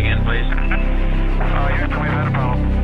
again, please. Oh, yeah, tell me about a problem.